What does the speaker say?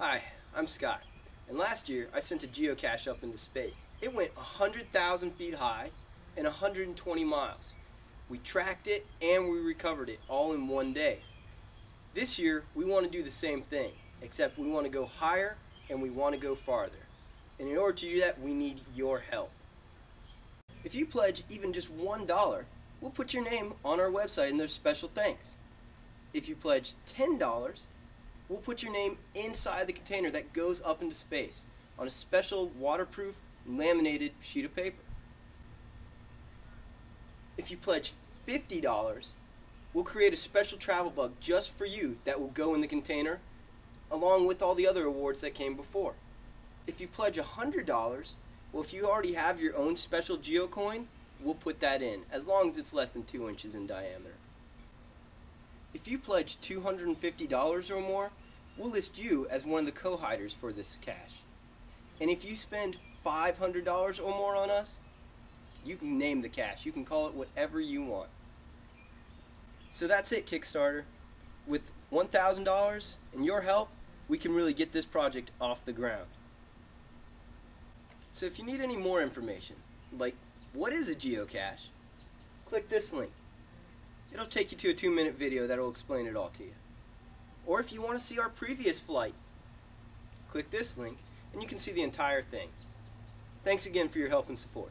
Hi, I'm Scott, and last year I sent a geocache up into space. It went 100,000 feet high and 120 miles. We tracked it and we recovered it all in one day. This year we want to do the same thing, except we want to go higher and we want to go farther. And in order to do that, we need your help. If you pledge even just $1, we'll put your name on our website and there's special thanks. If you pledge $10, we'll put your name inside the container that goes up into space on a special waterproof laminated sheet of paper. If you pledge $50, we'll create a special travel bug just for you that will go in the container along with all the other awards that came before. If you pledge $100, well if you already have your own special geocoin, we'll put that in as long as it's less than 2 inches in diameter. If you pledge $250 or more, we'll list you as one of the co-hiders for this cache. And if you spend $500 or more on us, you can name the cache. You can call it whatever you want. So that's it, Kickstarter. With $1,000 and your help, we can really get this project off the ground. So if you need any more information, like what is a geocache, click this link. It'll take you to a two minute video that'll explain it all to you. Or if you want to see our previous flight, click this link and you can see the entire thing. Thanks again for your help and support.